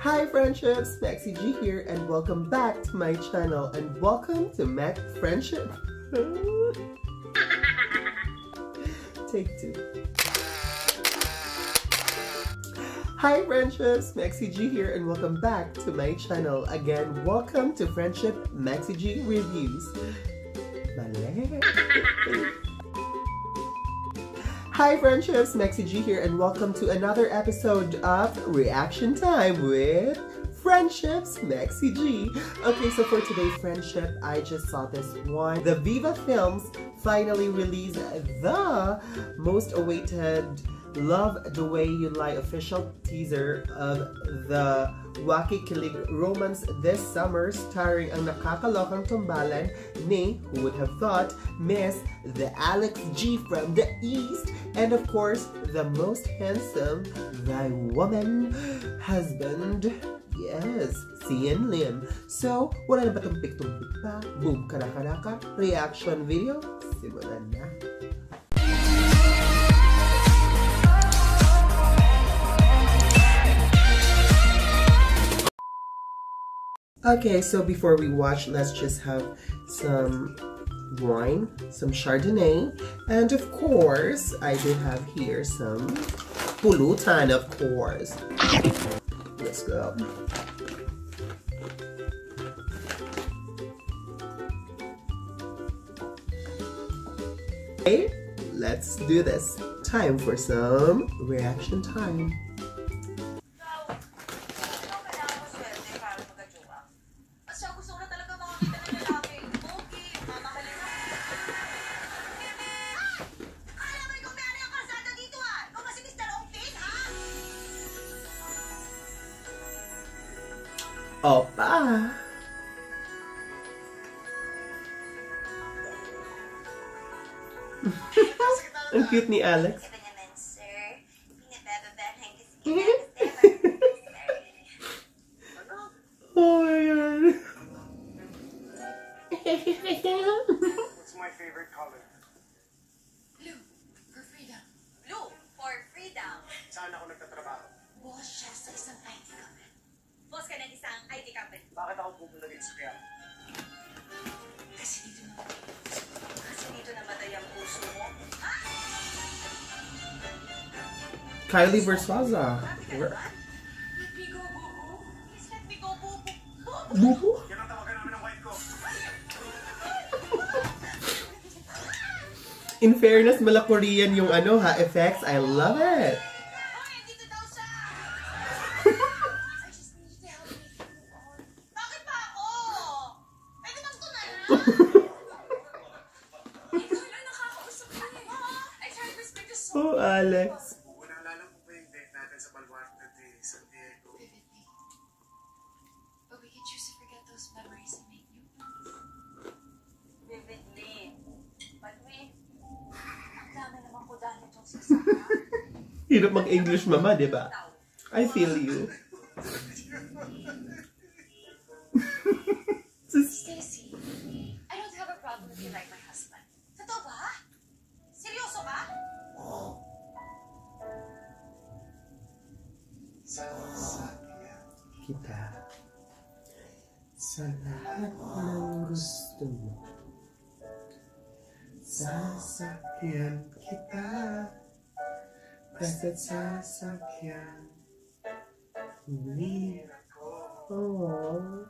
Hi friendships, Maxi G here and welcome back to my channel and welcome to Mac Friendship. Take two. Hi friendships, Maxi G here and welcome back to my channel. Again, welcome to Friendship Maxi G Reviews. Hi friendships, Maxi G here and welcome to another episode of Reaction Time with Friendships Maxi G. Okay, so for today's friendship, I just saw this one. The Viva Films finally released the most awaited Love the Way You Lie official teaser of the Wacky Kilig romance this summer starring ang nakakalokang tumbalan ni, who would have thought, Miss the Alex G from the East and of course, the most handsome, thy woman, husband, Yes, Xian Lim. So, wala na ba itong piktong-pik pa? Boom, karaka reaction video? Simulan na. Okay, so before we watch, let's just have some wine, some Chardonnay, and of course, I do have here some Pulutan, of course. Let's go. Okay, let's do this. Time for some reaction time. Opa! Ang cute ni Alex. oh my god. What's my favorite color? Blue, for freedom. Blue for freedom. Saan ako nagtatrabaho? Boss siya sa isang IT company. Kape, kape. Bakit ako pupunta sa kaya? Kasi dito na. Kasi dito namatay ang puso mo. Ha? Kylie Verspaza. Where? Bubu? In fairness, mala Korean yung ano ha, effects. I love it. Oh. Alex. Unaalala mo ba yung date sa Baluarte de San Diego? But we can choose to forget those memories and make new ones. Vividly. But we, ang dami naman ko dahil itong si Sarah. Hirap mag-English mama, di ba? I feel you. Kita sa lahat ng gusto mo. Sasakyan kita basta't sasakyan. Hindi oh.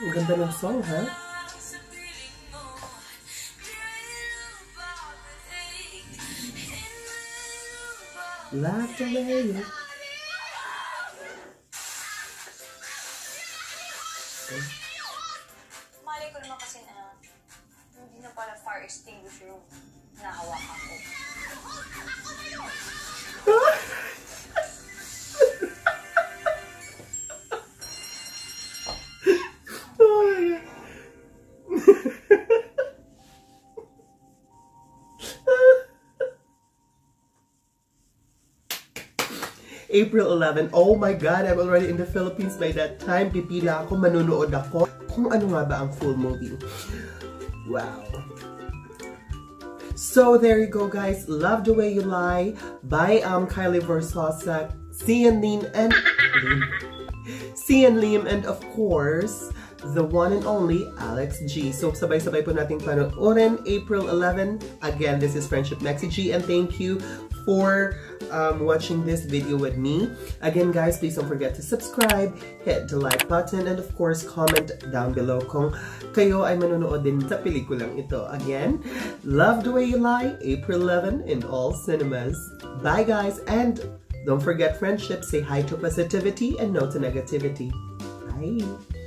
Ang ganda ng song, ha? Lahat ng layo. Malay ko naman kasi na hindi na pala fire extinguisher yung nahawakan ko. April 11. Oh my God, I'm already in the Philippines by that time. Pipila ako, manunood ako. Kung ano nga ba ang full movie. Wow. So there you go guys. Love the Way You Lie by um, Kylie Verzosa, Xian Lim and... Liam. Xian Liam and of course, the one and only Alex G. So sabay-sabay po nating panoorin April 11. Again, this is Friendship Maxi G, and thank you for um, watching this video with me. Again, guys, please don't forget to subscribe, hit the like button, and of course, comment down below kung kayo ay manonood din sa pelikulang ito. Again, Love the Way You Lie, April 11 in all cinemas. Bye, guys, and don't forget friendship. Say hi to positivity and no to negativity. Bye.